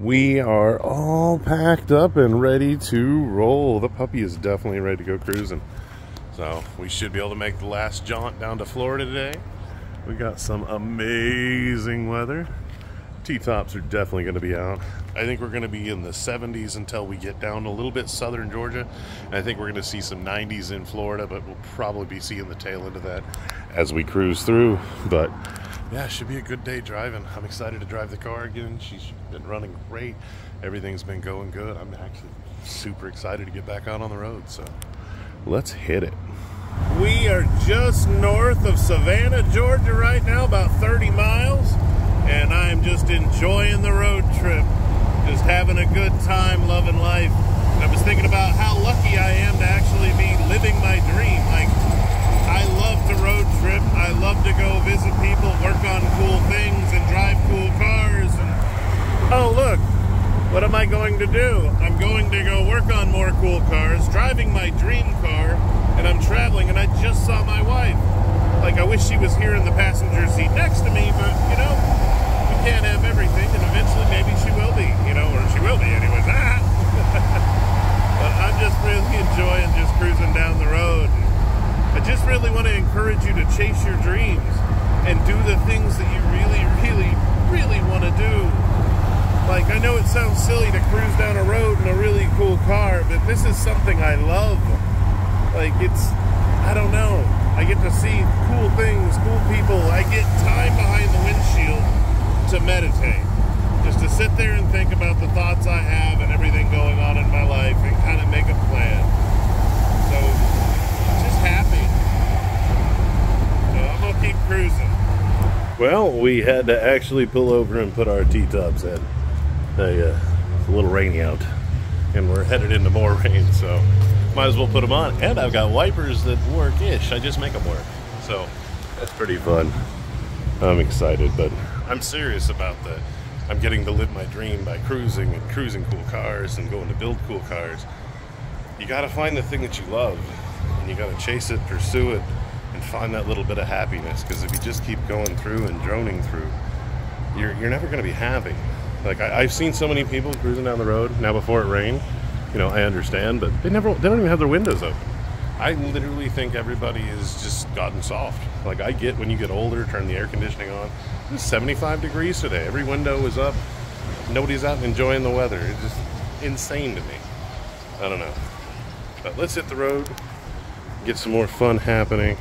We are all packed up and ready to roll. The puppy is definitely ready to go cruising. So we should be able to make the last jaunt down to Florida today. We got some amazing weather. T-tops are definitely going to be out. I think we're going to be in the 70s until we get down a little bit southern Georgia. And I think we're going to see some 90s in Florida, but we'll probably be seeing the tail end of that as we cruise through. But yeah, it should be a good day driving. I'm excited to drive the car again. She's been running great. Everything's been going good. I'm actually super excited to get back out on the road. So let's hit it. We are just north of Savannah, Georgia right now, about 30 miles. And I'm just enjoying the road trip. Just having a good time, loving life. I was thinking about how lucky I am to actually be living my dream. Like, I love to road trip. I love to go visit people, work on cool things, and drive cool cars. And oh, look, what am I going to do? I'm going to go work on more cool cars, driving my dream car, and I'm traveling. And I just saw my wife. Like, I wish she was here in the passenger seat next to me, but you know, can't have everything, and eventually maybe she will be, you know, or she will be, anyways. Ah! but I'm just really enjoying just cruising down the road. I just really want to encourage you to chase your dreams and do the things that you really, really, really want to do. Like, I know it sounds silly to cruise down a road in a really cool car, but this is something I love. Like, it's, I don't know. I get to see cool things, cool people. I get time behind the windshield to meditate. Just to sit there and think about the thoughts I have and everything going on in my life and kind of make a plan. So, just happy. So I'm gonna keep cruising. Well, we had to actually pull over and put our T-tops in. Uh, it's a little rainy out, and we're headed into more rain, so might as well put them on. And I've got wipers that work-ish. I just make them work, so that's pretty fun. I'm excited, but I'm serious about that. I'm getting to live my dream by cruising and cruising cool cars and going to build cool cars. You got to find the thing that you love and you got to chase it, pursue it, and find that little bit of happiness. Because if you just keep going through and droning through, you're, you're never going to be happy. Like I, have seen so many people cruising down the road now before it rained. You know, I understand, but they never they don't even have their windows open. I literally think everybody is just gotten soft. Like I get when you get older, turn the air conditioning on. It's 75 degrees today. Every window is up. Nobody's out enjoying the weather. It's just insane to me. I don't know. But let's hit the road get some more fun happening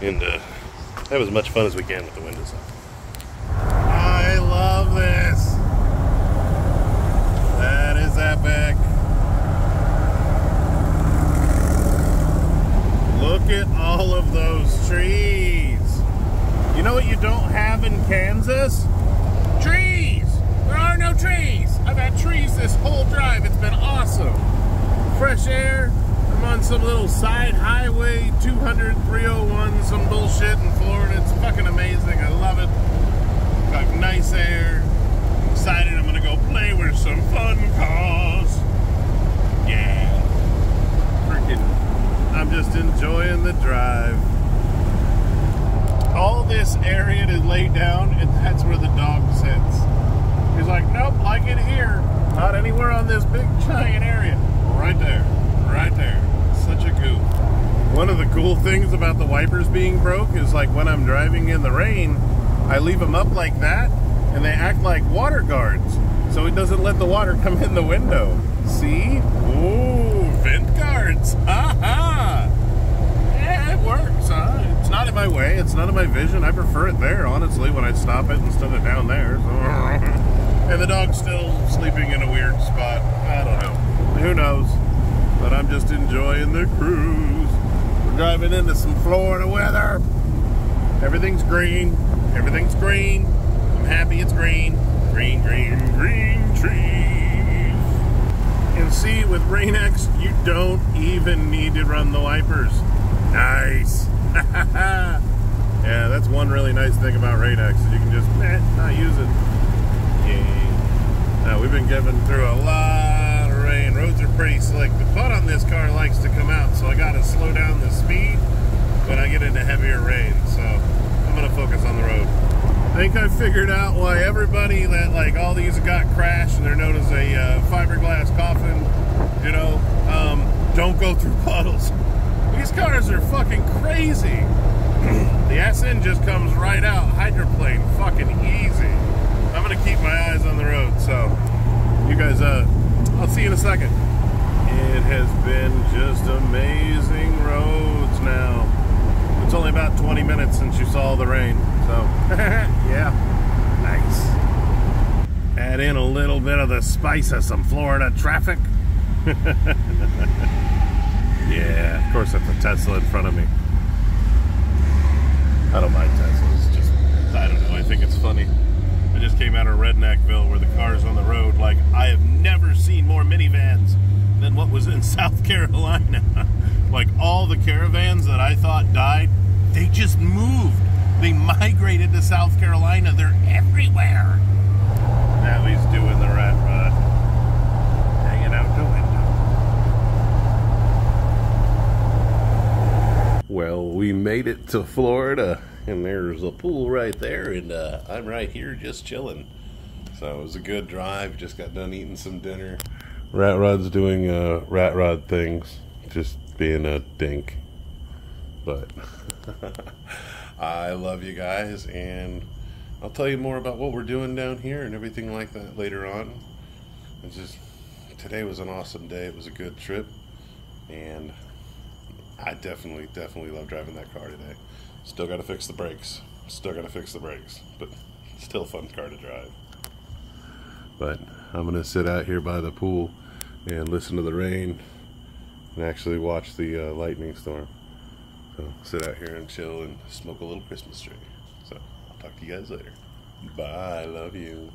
and uh, have as much fun as we can with the windows up. I love this. That is epic. Look at all of those trees. You know what you don't have in Kansas? Trees. There are no trees. I've had trees this whole drive. It's been awesome. Fresh air, I'm on some little side highway 200 301 some bullshit in Florida. It's fucking amazing. I love it. Got nice air. excited I'm gonna go play with some fun cars. Yeah. Freaking I'm just enjoying the drive. All this area is laid down and that's where the dog sits. He's like, nope, like it here. Not anywhere on this big giant area. Right there. Right there such a goof. One of the cool things about the wipers being broke is like when I'm driving in the rain, I leave them up like that and they act like water guards. So it doesn't let the water come in the window. See? Ooh, vent guards. Ha ha! Yeah, it works, huh? It's not in my way. It's none of my vision. I prefer it there, honestly, when I stop it instead of down there. And the dog's still sleeping in a weird spot. I don't know. Who knows? but I'm just enjoying the cruise. We're driving into some Florida weather. Everything's green. Everything's green. I'm happy it's green. Green, green, green trees. And see, with Rain-X, you don't even need to run the wipers. Nice. yeah, that's one really nice thing about Rain-X. is You can just eh, not use it. Yay. Now, we've been given through a lot of rain. roads are pretty slick. The butt on this car likes to come to slow down the speed when I get into heavier rain. So I'm going to focus on the road. I think I figured out why everybody that like all these got crashed and they're known as a uh, fiberglass coffin, you know, um, don't go through puddles. These cars are fucking crazy. the SN just comes right out, hydroplane, fucking easy. I'm gonna keep my eyes on the road, so you guys, uh, I'll see you in a second. It has been just amazing roads now. It's only about 20 minutes since you saw the rain. So, yeah, nice. Add in a little bit of the spice of some Florida traffic. yeah, of course, that's a Tesla in front of me. I don't mind Teslas. Just, I don't know. I think it's funny. I just came out of Redneckville where the cars on the road, like, I have never seen more minivans than what was in South Carolina. like, all the caravans that I thought died they just moved. They migrated to South Carolina. They're everywhere. Now he's doing the rat rod. Hanging out the window. Well, we made it to Florida, and there's a pool right there, and uh, I'm right here just chilling. So it was a good drive. Just got done eating some dinner. Rat Rod's doing uh, rat rod things, just being a dink. But I love you guys, and I'll tell you more about what we're doing down here and everything like that later on. It's just today was an awesome day. It was a good trip, and I definitely, definitely love driving that car today. Still got to fix the brakes. Still got to fix the brakes, but still fun car to drive. But I'm gonna sit out here by the pool and listen to the rain and actually watch the uh, lightning storm. So sit out here and chill and smoke a little Christmas tree. So I'll talk to you guys later. Bye. Love you.